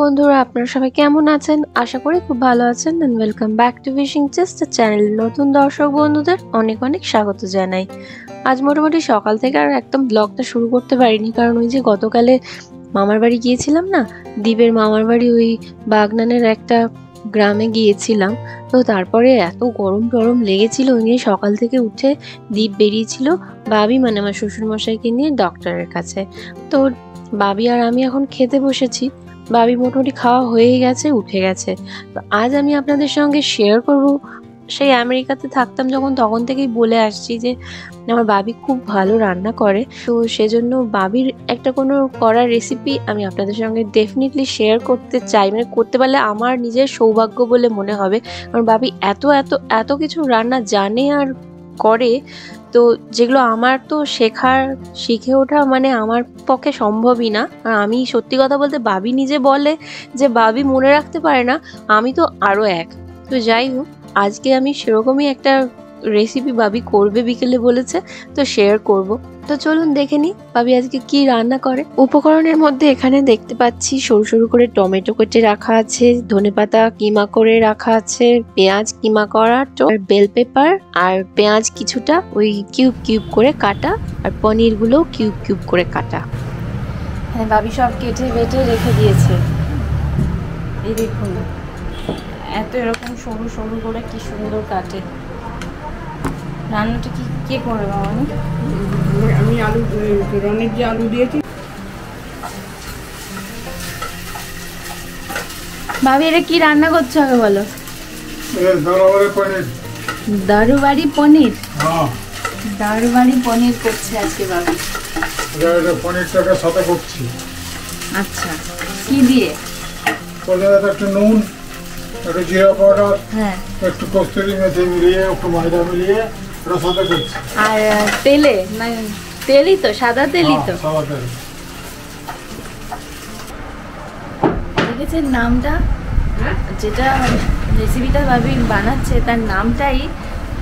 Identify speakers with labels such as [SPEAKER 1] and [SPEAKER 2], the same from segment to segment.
[SPEAKER 1] বন্ধুরা, আপনারা সবাই কেমন আছেন? আশা করি খুব ভালো আছেন and welcome back to wishing chest channel নতুন দর্শক বন্ধুদের অনেক অনেক স্বাগত জানাই। আজ মোটামুটি সকাল থেকে আর একদম ব্লগটা শুরু করতে পারিনি, কারণ ওই যে গতকালে মামার বাড়ি গিয়েছিলাম না দ্বীপের মামার বাড়ি ওই বাগনানের একটা গ্রামে গিয়েছিলাম। তো তারপরে এত গরম টরম লেগেছিল, ওই নিয়ে সকাল থেকে উঠে দ্বীপ বেরিয়েছিল বাবি মানে আমার শ্বশুরমশাইকে নিয়ে ডক্টরের কাছে। তো বাবি আর আমি এখন খেতে বসেছি। বাবি মোটামুটি খাওয়া হয়ে গেছে, উঠে গেছে। তো আজ আমি আপনাদের সঙ্গে শেয়ার করব। সেই আমেরিকাতে থাকতাম যখন, তখন থেকেই বলে আসছি যে, আমার বাবি খুব ভালো রান্না করে। তো সেজন্য বাবির একটা কোনো করার রেসিপি আমি আপনাদের সঙ্গে ডেফিনেটলি শেয়ার করতে চাই। মানে করতে পারলে আমার নিজের সৌভাগ্য বলে মনে হবে। কারণ বাবি এত এত এত কিছু রান্না জানে আর করে। তো যেগুলো আমার তো শেখার, শিখে ওঠা মানে আমার পক্ষে সম্ভবই না। আর আমি সত্যি কথা বলতে বাবি নিজে বলে যে, বাবি মনে রাখতে পারে না, আমি তো আরও এক। তো যাই হোক, আজকে আমি সেরকমই একটা রেসিপি বাবি করবে বিকেলে বলেছে, তো শেয়ার করব। তো চলুন দেখে নিই, বাবি আজকে কি রান্না করে। উপকরণের মধ্যে এখানে দেখতে পাচ্ছি, সরু সরু করে টমেটো কেটে রাখা আছে ধনেপাতা কিমা করে রাখা আছে, পেঁয়াজ কিমা করা, আর বেল পেপার আর পেঁয়াজ কিছুটা ওই কিউব কিউব করে কাটা, আর পনিরগুলো কিউব কিউব করে কাটা।
[SPEAKER 2] হ্যাঁ বাবি সব কেটে বেটে রেখে দিয়েছে। এই দেখুন, এত এরকম সরু সরু করে কি সুন্দর কাটে। রান্নাটা কি কে করবে মামানি
[SPEAKER 3] আমি আলু রনের যে আলু দিয়েছি।
[SPEAKER 2] ভাবি এটা কি রান্না করছ আগে বলো?
[SPEAKER 3] পনির।
[SPEAKER 2] দারুবাড়ি পনির?
[SPEAKER 3] হ্যাঁ।
[SPEAKER 2] দারুবাড়ি পনির করছে আজকে বাবি
[SPEAKER 3] পনিরটাকে সাথে করছি।
[SPEAKER 2] আচ্ছা কি দিয়ে?
[SPEAKER 3] ওদের একটু নুন একটু জিরা পাউডার
[SPEAKER 2] হ্যাঁ।
[SPEAKER 3] একটু কস্তুরি মেথি মিলিয়ে একটু ময়দা মিলিয়ে
[SPEAKER 2] আর তেলে না তেলই তো সাদা তেলই তো।
[SPEAKER 3] হ্যাঁ, সাদা তেল।
[SPEAKER 2] দেখেছেন নামটা? যেটা রেসিপিটা ভাবি বানাচ্ছে তার নামটাই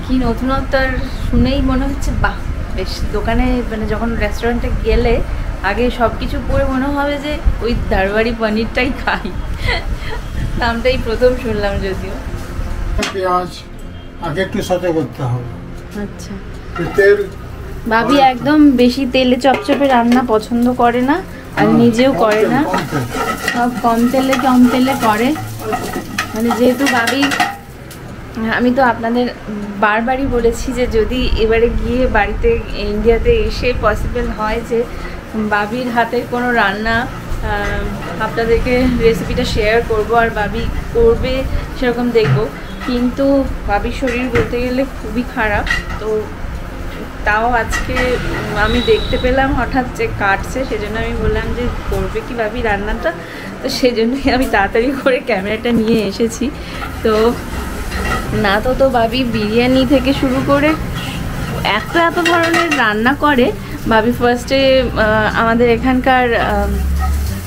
[SPEAKER 2] কি নতুনত্বর শুনেই মনে হচ্ছে বাহ বেশ দোকানে মানে যখন রেস্টুরেন্টে গেলে আগে সব কিছু পরে মনে হবে যে ওই দারবাড়ি পনিরটাই খাই। নামটাই প্রথম শুনলাম যদিও।
[SPEAKER 3] পেঁয়াজ আগে একটু সাথে করতে হবে।
[SPEAKER 2] আচ্ছা।
[SPEAKER 3] তেল
[SPEAKER 2] ভাবি একদম বেশি তেলে চপচপে রান্না পছন্দ করে না আর
[SPEAKER 3] হ্যাঁ,
[SPEAKER 2] নিজেও করে না। সব কম তেলে কম তেলে করে। মানে যেহেতু ভাবি আমি তো আপনাদের বারবারই বলেছি যে যদি এবারে গিয়ে বাড়িতে ইন্ডিয়াতে এসে পসিবল হয় যে বাবির হাতের কোনো রান্না আপনাদেরকে রেসিপিটা শেয়ার করব আর বাবি করবে সেরকম দেখব। কিন্তু বাবির শরীর বলতে গেলে খুবই খারাপ, তো তাও আজকে আমি দেখতে পেলাম হঠাৎ যে কাটছে, সেজন্য আমি বললাম যে করবে কি ভাবি রান্নাটা? তো সেজন্যই আমি তাড়াতাড়ি করে ক্যামেরাটা নিয়ে এসেছি। তো না তো তো ভাবি বিরিয়ানি থেকে শুরু করে এত এত ধরনের রান্না করে। ভাবি ফার্স্টে আমাদের এখানকার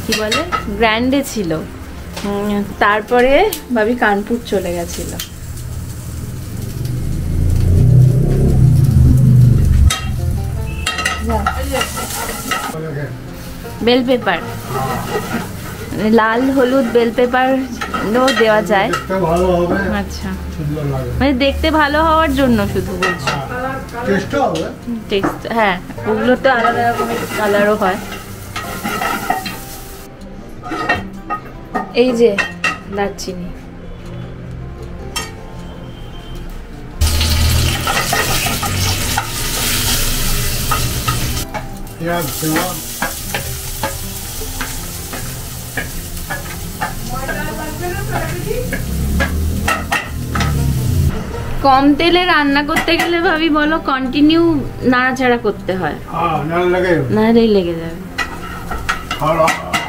[SPEAKER 2] কি বলে গ্র্যান্ডে ছিল। তারপরে ভাবি কানপুর চলে গেছিল। Bell paper. লাল হলুদ বেল পেপার দেওয়া যায়। আচ্ছা। মানে দেখতে ভালো হওয়ার জন্য শুধু বলছি।
[SPEAKER 3] টেস্ট
[SPEAKER 2] হ্যাঁ ওগুলো তো আলাদা রকমের কালারও হয়। এই যে দারচিনি।
[SPEAKER 3] পেঁয়াজ
[SPEAKER 2] কম তেলে রান্না করতে গেলে ভাবি বলো কন্টিনিউ নাড়াচাড়া করতে হয়।
[SPEAKER 3] হ্যাঁ লাগে
[SPEAKER 2] যাবে।
[SPEAKER 3] আর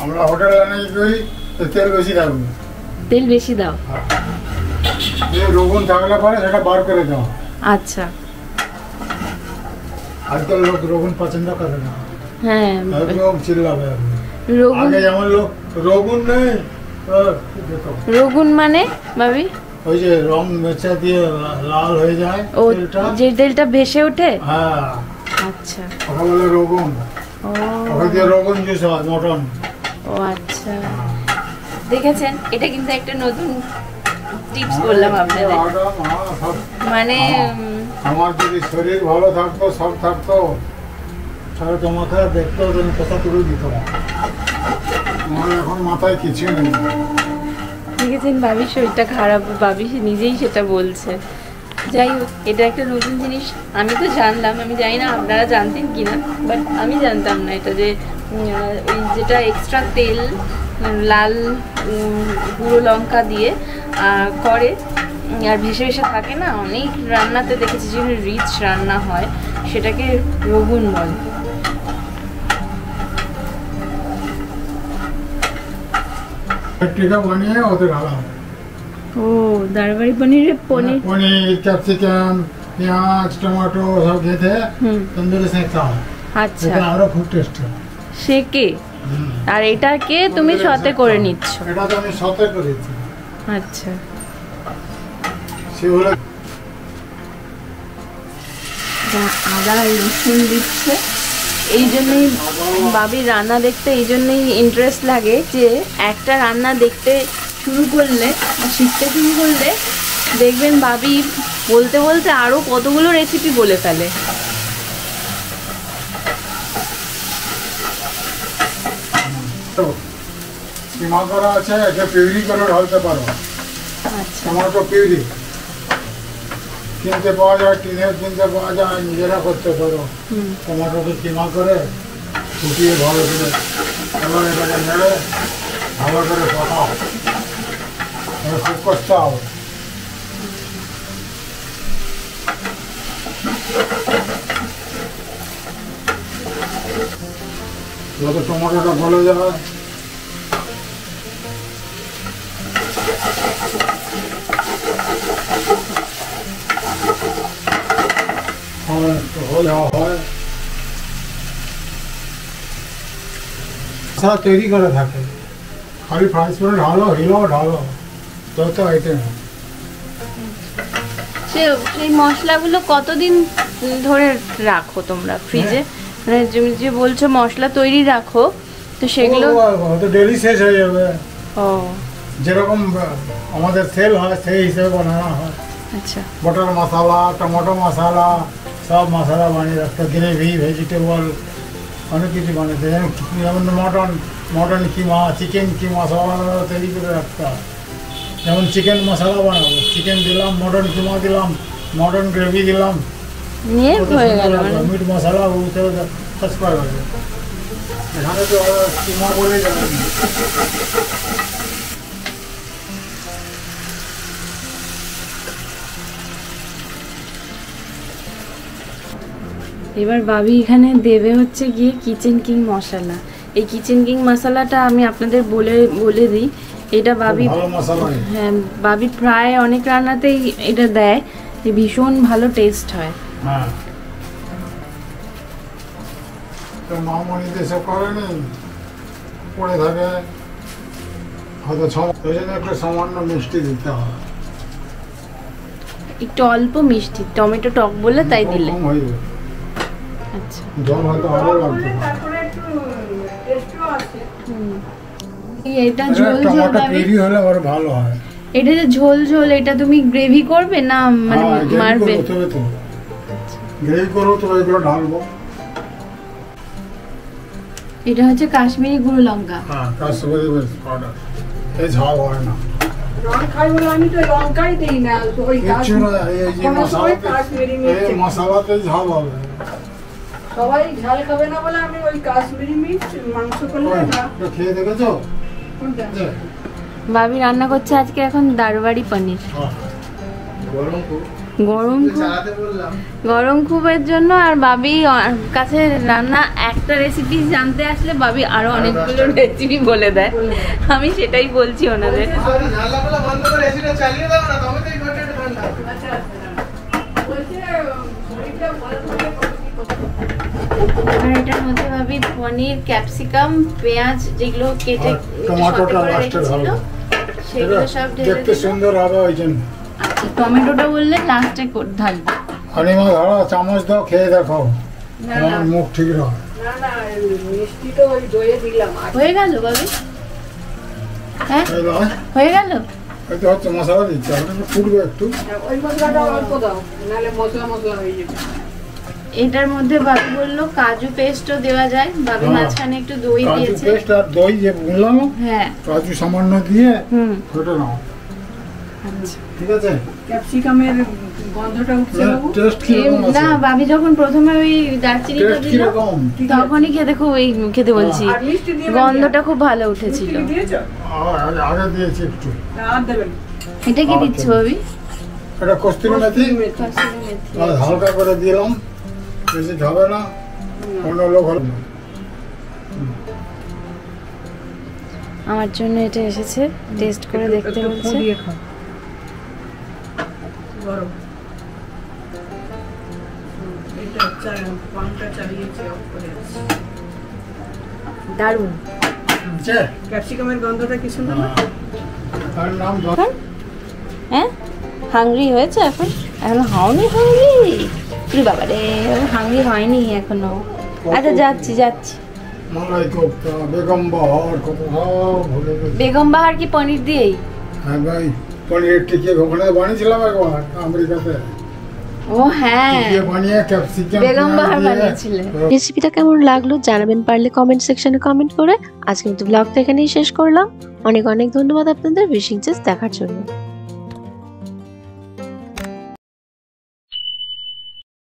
[SPEAKER 3] আমরা হোটেলে রান্না করি? তেল বেশি রাখব
[SPEAKER 2] তেল বেশি দাও?
[SPEAKER 3] যে থাকলে পরে সেটা বার করে দাও।
[SPEAKER 2] আচ্ছা।
[SPEAKER 3] আজকাল লোক রগুন পছন্দ করে না।
[SPEAKER 2] হ্যাঁ।
[SPEAKER 3] একদম চিল্লাবে। আগে যেমন লোক রগুন নেই।
[SPEAKER 2] রগুন মানে ভাবি?
[SPEAKER 3] ওই যে রং মেচা দিয়ে লাল হয়ে যায়
[SPEAKER 2] ও যে তেলটা ভেসে ওঠে?
[SPEAKER 3] হ্যাঁ।
[SPEAKER 2] আচ্ছা।
[SPEAKER 3] ওকে বলে রগুন
[SPEAKER 2] ও।
[SPEAKER 3] ওকে দিয়ে রগুন জুস হয় মটন
[SPEAKER 2] ও আচ্ছা। দেখেছেন এটা কিন্তু একটা নতুন টিপস বললাম আপনাদের।
[SPEAKER 3] হ্যাঁ, সব।
[SPEAKER 2] মানে
[SPEAKER 3] আমার যদি শরীর ভালো থাকতো সব থাকতো তাহলে তোমাকে দেখতেও তুমি কোথা তুলে দিত
[SPEAKER 2] দেখেছেন বাবির শরীরটা খারাপ। বাবি নিজেই সেটা বলছে। যাই হোক, এটা একটা নতুন জিনিস। আমি তো জানলাম, আমি জানি না আপনারা জানতেন কি না বাট আমি জানতাম না এটা যে ওই যেটা এক্সট্রা তেল লাল গুঁড়ো লঙ্কা দিয়ে করে। আর ভেসে ভেসে থাকে না, অনেক রান্নাতে দেখেছি যে রিচ রান্না হয়, সেটাকে রগুন বলে।
[SPEAKER 3] টিকা বানিয়ে ওতে ঢালা
[SPEAKER 2] ও দারবাড়ি পনিরের পনির।
[SPEAKER 3] পনির ক্যাপসিকাম পেঁয়াজ টমেটো সব ঘেঁটে তন্দুরি সেঁকতে হয়।
[SPEAKER 2] আচ্ছা।
[SPEAKER 3] এটা আরও খুব টেস্ট হয়।
[SPEAKER 2] সে কে? আর এটাকে তুমি সতে করে নিচ্ছ?
[SPEAKER 3] এটা তো আমি সতে করেছি
[SPEAKER 2] আচ্ছা। যা আদা রসুন দিচ্ছে। এই জন্যই বাবির রান্না দেখতে এই জন্যই ইন্টারেস্ট লাগে যে একটা রান্না দেখতে শুরু করলে শিখতে শুরু করলে দেখবেন বাবি বলতে বলতে আরও কতগুলো রেসিপি বলে ফেলে।
[SPEAKER 3] করা আছে পিউরি করে ঢালতে পারো।
[SPEAKER 2] আচ্ছা।
[SPEAKER 3] টমেটো পিউরি কিনতে পাওয়া যায় টিনে কিনতে পাওয়া যায় নিজেরা করতে পারো। টমেটোকে কিমা করে ফুটিয়ে ভালো করে এবার এটাকে নেড়ে ভালো করে পকাও। খুব করতে হবে। যত টমেটোটা গলে যাবে হয় একটু হলে হয় সব তৈরি করে থাকে খালি ফ্রাইস করে ঢালো হিলো ঢালো যত আইটেম
[SPEAKER 2] সে সেই মশলাগুলো কতদিন ধরে রাখো তোমরা ফ্রিজে মানে তুমি যে বলছো মশলা তৈরি রাখো তো সেগুলো
[SPEAKER 3] তো ডেলি শেষ হয়ে যাবে
[SPEAKER 2] ও
[SPEAKER 3] যেরকম আমাদের সেল হয় সেই হিসেবে বানানো হয়।
[SPEAKER 2] আচ্ছা।
[SPEAKER 3] বটার মশলা টমেটো মশলা সব মশলা বানিয়ে রাখতে গ্রেভি ভেজিটেবল অনেক কিছু বানাতে যেমন mutton mutton keema chicken keema সব আলাদা তৈরি করে রাখতে হয়। যেমন চিকেন মশলা বানাবো চিকেন দিলাম মটন কিমা দিলাম মটন গ্রেভি দিলাম। মিট মশলা উঠে ফার্স্ট পার হবে এখানে তো কিমা বলে যাবে।
[SPEAKER 2] এবার বাবি এখানে দেবে হচ্ছে গিয়ে কিচেন কিং মশলা। এই কিচেন কিং মশলাটা আমি আপনাদের বলে বলে দিই। এটা বাবি হ্যাঁ। বাবি প্রায় অনেক রান্নাতেই এটা দেয় যে ভীষণ ভালো টেস্ট হয়।
[SPEAKER 3] মামনি দেশে করেনি পড়ে থাকে। হয়তো ওই জন্য একটু সামান্য মিষ্টি দিতে হয়।
[SPEAKER 2] একটু অল্প মিষ্টি টমেটো টক বলে তাই দিলে। আচ্ছা।
[SPEAKER 3] জল হয়তো আরও লাগবে।
[SPEAKER 2] হুম। এই এটা ঝোল ঝোল
[SPEAKER 3] হলে ভালো হয়।
[SPEAKER 2] এটা যে ঝোল ঝোল এটা তুমি গ্রেভি করবে না মানে
[SPEAKER 3] হ্যাঁ,
[SPEAKER 2] মারবে?
[SPEAKER 3] গ্রেভি তো এগুলো ঢালবো।
[SPEAKER 2] এটা হচ্ছে কাশ্মীরি গুঁড়ো লঙ্কা।
[SPEAKER 3] হ্যাঁ কাশ্মীরি পাউডার এই ঝাল হয় না।
[SPEAKER 4] রং খাই বলে আমি তো লঙ্কাই দিই না ওই
[SPEAKER 3] মশলাতে ঝাল হবে।
[SPEAKER 4] সবাই ঝাল খাবে না বলে আমি ওই কাশ্মীরি মির্চ মাংস করলে
[SPEAKER 3] ওই,
[SPEAKER 4] না।
[SPEAKER 3] খেয়ে দেখেছ?
[SPEAKER 2] বাবি রান্না করছে আজকে এখন দারবাড়ি পনির।
[SPEAKER 3] হ্যাঁ। গরম খুব।
[SPEAKER 2] গরম গরম খুবের জন্য আর বাবি কাছে রান্না একটা রেসিপি জানতে আসলে বাবি আরও অনেকগুলো রেসিপি বলে দেয়। আমি সেটাই বলছি ওনাদের
[SPEAKER 4] বলছে, শরীরটা ভালো থাকলে
[SPEAKER 2] আর এটার মধ্যে ভাবি পনির ক্যাপসিকাম পেঁয়াজ যেগুলো কেটে
[SPEAKER 3] টমেটোটা লাস্টে
[SPEAKER 2] সেগুলো সব
[SPEAKER 3] দেখতে সুন্দর হবে ওই জন্য।
[SPEAKER 2] আচ্ছা টমেটোটা বললে লাস্টে ঢালবে
[SPEAKER 3] হানিমা ধরো চামচ দাও খেয়ে দেখো।
[SPEAKER 4] না,
[SPEAKER 3] তোমার
[SPEAKER 4] না।
[SPEAKER 3] মুখ ঠিক
[SPEAKER 4] না না মিষ্টি তো ওই দইয়ে দিলাম।
[SPEAKER 2] হয়ে গেল বাবি হ্যাঁ? হয়ে গেল?
[SPEAKER 3] হচ্ছে মশলা দিচ্ছি ফুটবে একটু।
[SPEAKER 4] ওই মশলাটা অল্প দাও নাহলে মশলা মশলা হয়ে যাবে।
[SPEAKER 2] এটার মধ্যে বাবু বলল কাজু পেস্টও দেওয়া যায়। বাবু
[SPEAKER 3] হ্যাঁ।
[SPEAKER 2] মাঝখানে একটু দই
[SPEAKER 3] কাজু
[SPEAKER 2] দিয়েছে।
[SPEAKER 3] পেস্ট আর দই যে বুনলাম
[SPEAKER 2] হ্যাঁ।
[SPEAKER 3] কাজু সামান্য দিয়ে
[SPEAKER 2] হুম।
[SPEAKER 3] ফেটে নাও। ঠিক আছে?
[SPEAKER 4] ক্যাপসিকামের গন্ধটা উঠছে বাবু?
[SPEAKER 3] টেস্ট
[SPEAKER 2] এ,
[SPEAKER 3] কীরকম
[SPEAKER 2] না বাবি যখন প্রথমে ওই দারচিনিটা দিল তখনই খেতে খুব এই খেতে বলছি
[SPEAKER 4] মিষ্টি দিয়ে
[SPEAKER 2] গন্ধটা খুব ভালো উঠেছিল।
[SPEAKER 4] দিয়েছ?
[SPEAKER 3] আগে- একটু।
[SPEAKER 4] আর দেবেন
[SPEAKER 2] এটা কি
[SPEAKER 3] আচ্ছা।
[SPEAKER 2] দিচ্ছ বাবি?
[SPEAKER 3] এটা কস্তুরি মেথি।
[SPEAKER 2] কসুরি মেথি।
[SPEAKER 3] আর হালকা করে দিলাম। বেশি খাবে না অন্য লোক হলে
[SPEAKER 2] আমার জন্য এটা এসেছে টেস্ট করে দেখতে বলছে।
[SPEAKER 4] গরম। ক্যাপসিকামের গন্ধটা কি সুন্দর না?
[SPEAKER 3] তার নাম
[SPEAKER 2] হ্যাঁ? হাংরি হয়েছে এখন? এখন হওনি হাংরি তুই বাবা রে হাংরি হয়নি এখনও। আচ্ছা যাচ্ছি যাচ্ছি।
[SPEAKER 3] বেগম বাহার কত
[SPEAKER 2] বেগম কি পনির দিয়েই?
[SPEAKER 3] হ্যাঁ ভাই পনিরের টিকিয়ে ওখানে বানিয়েছিলাম একবার আমেরিকাতে।
[SPEAKER 2] ও হ্যাঁ। বেগম বাহার বানিয়েছিলে।
[SPEAKER 1] রেসিপিটা কেমন লাগল জানাবেন পারলে কমেন্ট সেকশনে কমেন্ট করে। আজকে কিন্তু ব্লগটা এখানেই শেষ করলাম। অনেক অনেক ধন্যবাদ আপনাদের। উইশিং চেস দেখার জন্য।